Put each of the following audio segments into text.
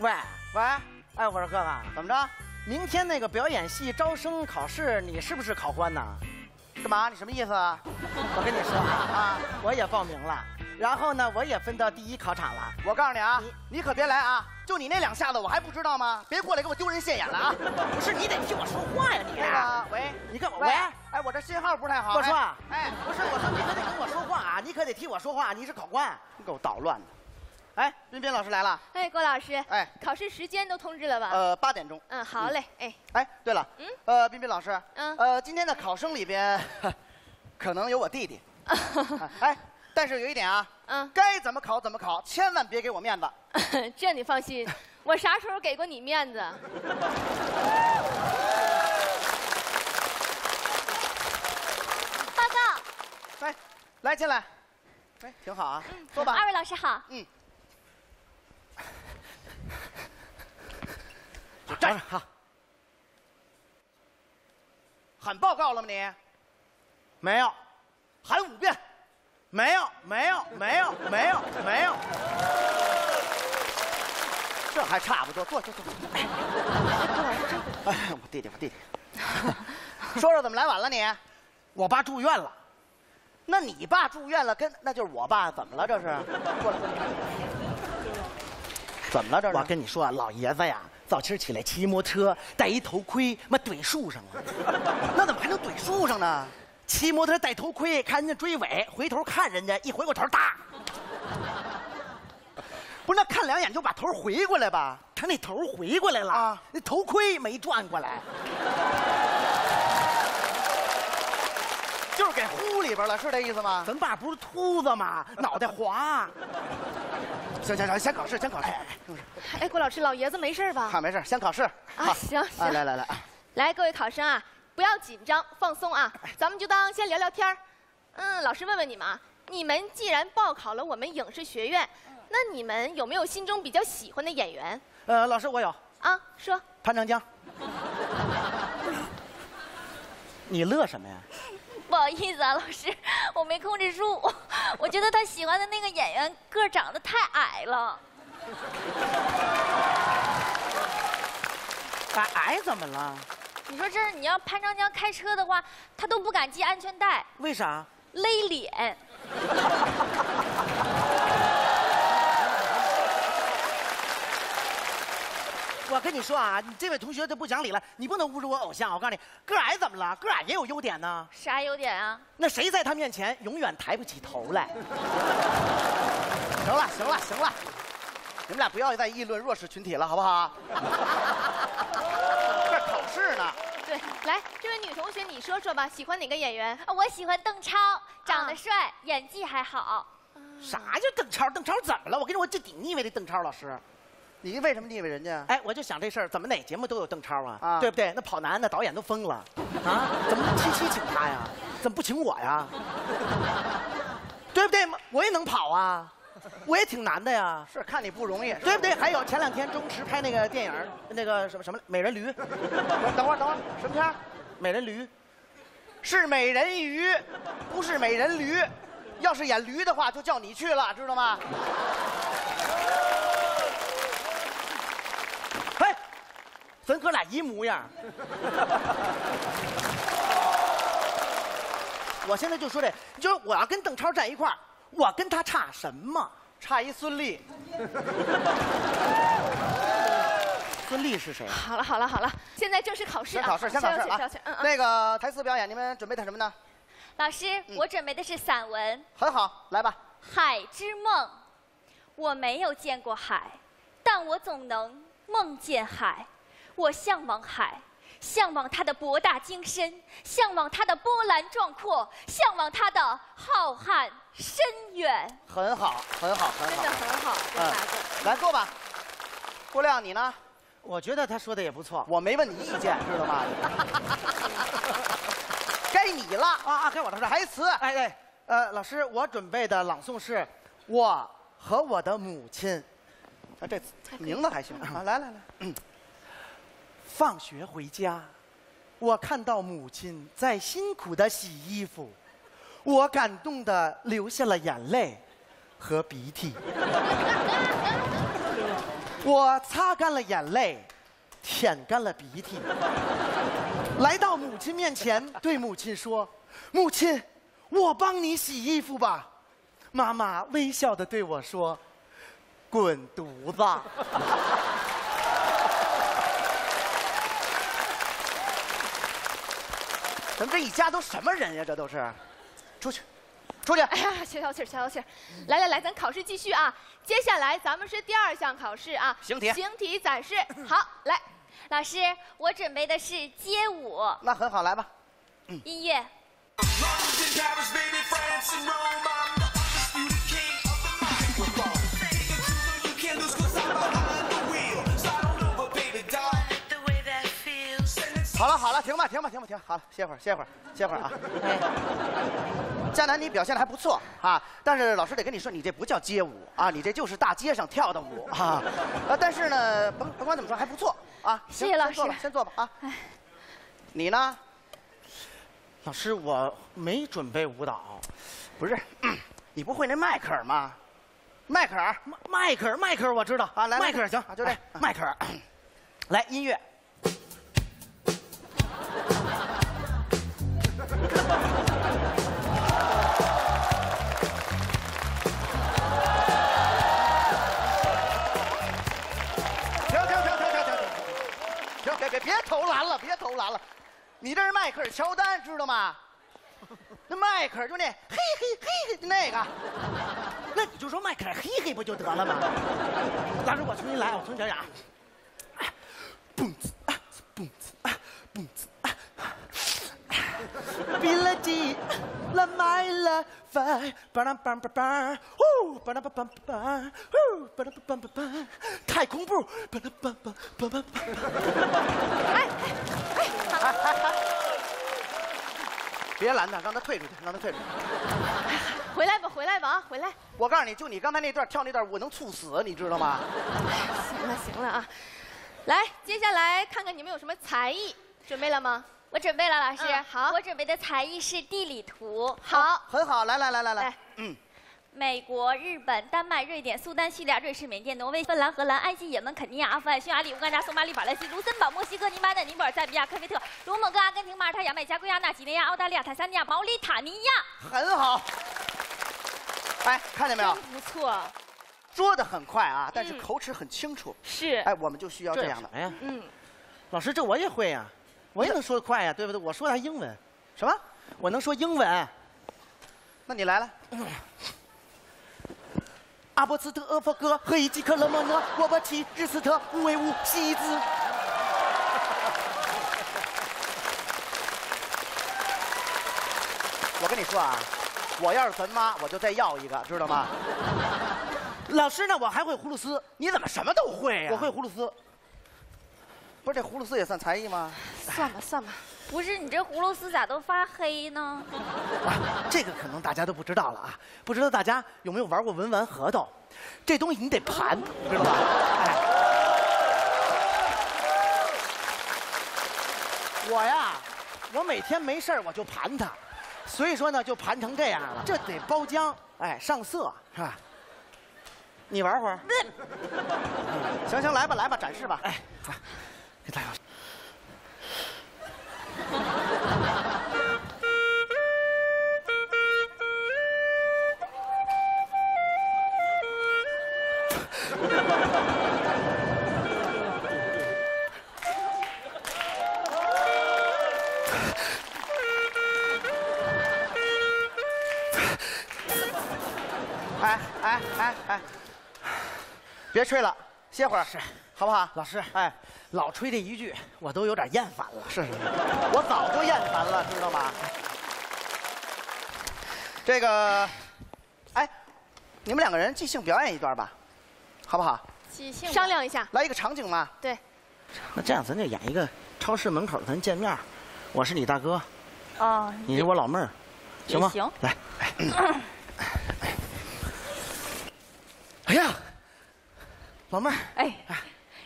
喂，喂，哎，我说哥哥，怎么着？明天那个表演系招生考试，你是不是考官呢？干嘛？你什么意思啊？我跟你说啊，啊，我也报名了，然后呢，我也分到第一考场了。我告诉你啊，你你可别来啊！就你那两下子，我还不知道吗？别过来给我丢人现眼了啊！不是，你得听我说话呀，你。那个，喂，你干嘛？喂喂，，哎，我这信号不太好。我说，哎，不是，我说你可得跟我说话啊，你可得替我说话，你是考官。你给我捣乱的。哎，彬彬老师来了。哎，郭老师，哎，考试时间都通知了吧？呃，八点钟。嗯，好嘞，哎，哎，对了，嗯呃，彬彬老师，嗯呃，今天的考生里边，可能有我弟弟。哎，但是有一点啊，嗯，该怎么考怎么考，千万别给我面子。这你放心，我啥时候给过你面子？报告，来，来进来。哎，挺好啊，坐吧。二位老师好。嗯，站着哈，喊报告了吗你？没有，喊五遍。没有，没有，没有，没有，没有。这还差不多，坐坐坐。哎，我弟弟，我弟弟，说说怎么来晚了你？我爸住院了，那你爸住院了，跟那就是我爸，怎么了这是？过来，怎么了这是？我跟你说啊，老爷子呀，早晨起来骑摩托车，戴一头盔，妈怼树上了。那怎么还能怼树上呢？骑摩托戴头盔，看人家追尾，回头看人家，一回过头，哒，不是，那看两眼就把头回过来吧。他那头回过来了啊那头盔没转过来。就是给呼里边了，是这意思吗？咱爸不是秃子吗？脑袋滑。行行行，先考试，先考试。哎，郭老师，老爷子没事吧？啊没事，先考试。啊，好行啊，行，来来来，来，各位考生啊，不要紧张，放松啊，咱们就当先聊聊天儿。嗯，老师问问你们啊，你们既然报考了我们影视学院，那你们有没有心中比较喜欢的演员呃，老师我有啊？说，潘长江。你乐什么呀？不好意思啊，老师，我没控制住，我觉得他喜欢的那个演员个儿长得太矮了。矮矮怎么了？你说这你要潘长江开车的话，他都不敢系安全带，为啥？勒脸。跟你说啊，你这位同学就不讲理了，你不能侮辱我偶像。我告诉你，个矮怎么了？个矮也有优点呢。啥优点啊？那谁在他面前永远抬不起头来？行了行了行了，你们俩不要再议论弱势群体了，好不好？这考试呢。对，来，这位女同学，你说说吧，喜欢哪个演员？我喜欢邓超，长得啊帅，演技还好。啥叫邓超？邓超怎么了？我跟你说，我就顶腻歪的邓超老师。你为什么腻歪人家？哎，我就想这事儿，怎么哪节目都有邓超啊？啊对不对？那跑男的导演都疯了 啊！怎么能七七请他呀？怎么不请我呀？对不对？我也能跑啊，我也挺难的呀，是看你不容易。对不对？还有前两天周星驰拍那个电影儿，那个什么什么美人驴，等会儿等会儿，什么片儿？美人驴，是美人鱼，不是美人驴。要是演驴的话，就叫你去了，知道吗？嘿，咱哥俩一模样。我现在就说这，就是我要跟邓超站一块儿，我跟他差什么？差一孙俪。孙俪是谁？好了好了好了，现在正式考试啊！先考试，先考试啊。那个台词表演，你们准备的什么呢？老师，我准备的是散文很好，来吧。《海之梦》。我没有见过海，但我总能梦见海。我向往海，向往它的博大精深，向往它的波澜壮阔，向往它的浩瀚深远。很好，很好，很好真的。很好，这嗯孩子。来坐吧。郭亮，你呢？我觉得他说的也不错。我没问你意见，知道吗？该你了。啊啊，该我了是吧？台词，哎哎，呃，老师，我准备的朗诵是《我和我的母亲》。啊，这名字还行啊。来来来，放学回家，我看到母亲在辛苦的洗衣服，我感动的流下了眼泪和鼻涕。我擦干了眼泪，舔干了鼻涕，来到母亲面前，对母亲说：“母亲，我帮你洗衣服吧。”妈妈微笑的对我说：“滚犊子！” 咱们这一家都什么人呀？这都是，出去，出去！哎呀，消消气儿，消消气儿。来来来，咱考试继续啊！接下来咱们是第二项考试啊，形体形体展示。好，来，老师，我准备的是街舞那很好，来吧。嗯音乐。好了好了，停吧停吧停吧停，好了，歇会儿歇会儿歇会儿啊。佳楠，你表现的还不错啊，但是老师得跟你说，你这不叫街舞啊，你这就是大街上跳的舞啊。呃，但是呢，甭甭管怎么说，还不错啊。谢谢老先坐吧师先坐吧啊。你呢？老师，我没准备舞蹈。不是，你不会那迈克尔吗？迈克尔迈迈克尔，迈克尔我知道啊，来，来迈克尔行啊，就这哎，迈克尔。来音乐。停停停停停停停，别投篮了，别投篮了你这是迈克尔乔丹，知道吗？那迈克尔就那嘿嘿嘿嘿那个，那你就说迈克尔嘿嘿不就得了吗？老师，我重新来，我重新表演啊。蹦子啊，蹦子啊，蹦子啊。比了鸡，了买了饭，巴拉巴拉巴拉，呼，巴拉巴拉巴拉，呼，巴拉巴拉巴拉，太空步，巴拉巴拉巴拉巴拉。别拦他，让他退出去，让他退出去。回来吧，回来吧啊，回来。我告诉你，就你刚才那段跳那段舞能猝死，你知道吗？行了行了啊，来，接下来看看你们有什么才艺，准备了吗？我准备了，老师。嗯好我准备的才艺是地理图。好，很好，来来来来来来，嗯，美国、日本、丹麦、瑞典、苏丹、叙利亚、瑞士、缅甸、挪威、芬兰、荷兰、埃及、也门、肯尼亚、阿富汗、匈牙利、乌干达、索马里、法兰西、卢森堡、墨西哥、尼巴嫩、尼泊尔、赞比亚、科威特、卢蒙哥、阿根廷、马耳他、牙买加、圭亚那、几内亚、澳大利亚、坦桑尼亚、毛里塔尼亚。很好。哎，看见没有？不错，说的很快啊，但是嗯口齿很清楚。是，哎，我们就需要这样的这什。么呀？嗯，老师，这我也会呀，我也能说的快呀，对不对？我说的还英文，什么？我能说英文。那你来了。阿波茨特、阿佛哥、赫伊基克勒莫诺、沃伯奇、日斯特、乌维乌、西兹。我跟你说啊，我要是咱妈，我就再要一个，知道吗？老师呢？我还会葫芦丝，你怎么什么都会呀、我会葫芦丝。不是这葫芦丝也算才艺吗？算吧算吧，不是你这葫芦丝咋都发黑呢？啊，这个可能大家都不知道了啊！不知道大家有没有玩过文玩核桃？这东西你得盘，知道吧？哎，我呀，我每天没事儿我就盘它，所以说呢就盘成这样了。这得包浆，哎，上色是吧？你玩会儿，行行，来吧来吧，展示吧。哎，来给大家。哎哎哎哎，别吹了，歇会儿，是好不好？老师，哎，老吹这一句，我都有点厌烦了。是是，我早就厌烦了，知道吗？这个，哎，你们两个人即兴表演一段吧，好不好？即兴商量一下，来一个场景嘛。对，那这样咱就演一个超市门口咱见面，我是你大哥，哦，你是我老妹儿，行吗？行来，哎 哎呀，老妹儿，哎，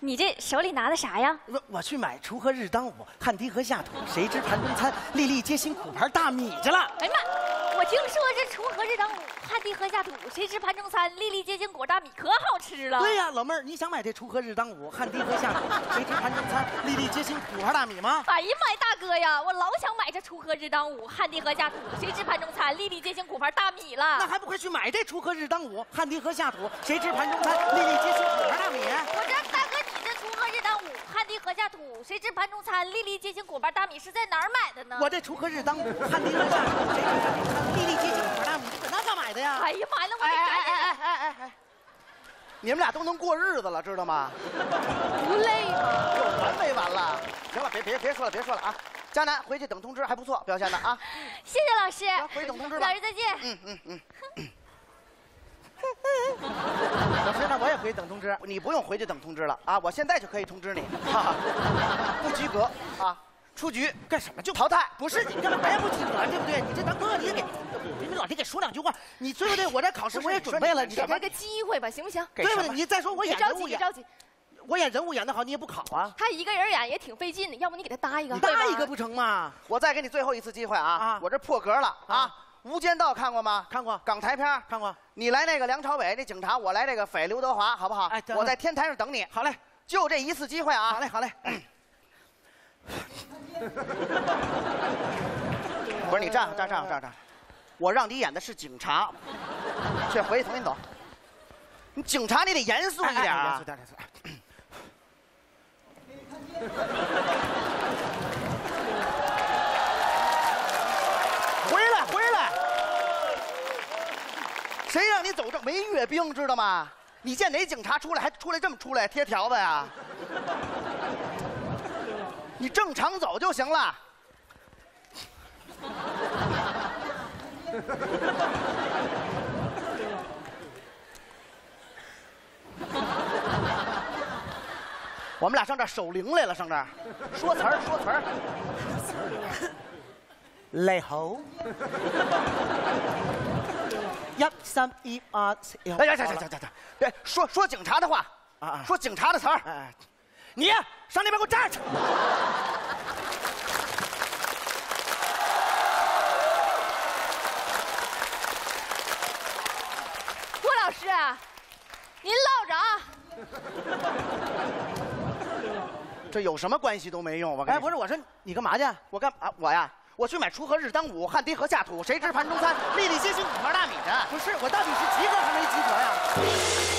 你这手里拿的啥呀？我我去买锄禾日当午，汗滴禾下土，谁知盘中餐，粒粒皆辛苦盘大米去了。哎呀妈！我听说这锄禾日当午，汗滴禾下土，谁知盘中餐，粒粒皆辛苦大米可好吃了。对呀，老妹儿，你想买这锄禾日当午，汗滴禾下土，谁知盘中餐，粒粒皆辛苦花大米吗？哎呀妈呀，大哥呀，我老想买这锄禾日当午，汗滴禾下土，谁知盘中餐，粒粒皆辛苦盘大米了。那还不快去买这锄禾日当午，汗滴禾下土，谁知盘中餐，粒粒皆辛苦花大米？我这当午，汗滴禾下土，谁知盘中餐，粒粒皆辛苦盘大米是在哪儿买的呢？我这锄禾日当午，汗滴禾下土，谁知盘中餐，粒粒皆辛苦花大米？你搁那干买的呀？哎呀妈呀，那我得哎哎赶紧。哎哎哎哎哎，你们俩都能过日子了，知道吗？不累吗？有完没完了？行了，别别别说了，别说了啊！佳楠回去等通知，还不错，表现的啊。谢谢老师，回去等通知吧老师再见。嗯嗯嗯，可以等通知。你不用回去等通知了啊，我现在就可以通知你，哈哈，不及格啊，出局干什么就淘汰。不是你干嘛呀？不及格，对不对？你这当哥，你也给，你们老弟给说两句话，你对不对？我这考试我也准备了，你给他个机会吧，行不行？对不对？你再说我演人物演，别着急，我演人物演得好，你也不考啊？他一个人演也挺费劲的，要不你给他搭一个？你搭一个不成吗？我再给你最后一次机会啊！啊我这破格了啊！啊无间道》看过吗？看过港台片儿看过。你来那个梁朝伟那警察，我来这个匪刘德华，好不好？哎我在天台上等你，好嘞，就这一次机会啊！好嘞，好嘞。不是你站站站站站，我让你演的是警察，去回去重新走。你警察你得严肃一点啊！严肃点，严肃点。回来回来！谁让你走这没阅兵知道吗？你见哪警察出来还出来这么出来贴条子呀？你正常走就行了。我们俩上这守灵来了，上这说词儿说词儿。来好，一三一二四。哎呀，行行行行行，别说说警察的话啊啊说警察的词儿。哎，你上那边给我站着。郭老师，您唠着啊。这有什么关系都没用。我跟哎，不是，我说你干嘛去？我干啊？我呀，我去买锄禾日当午，汗滴禾下土，谁知盘中餐，粒粒皆辛苦花大米的。不是，我到底是及格还是没及格呀？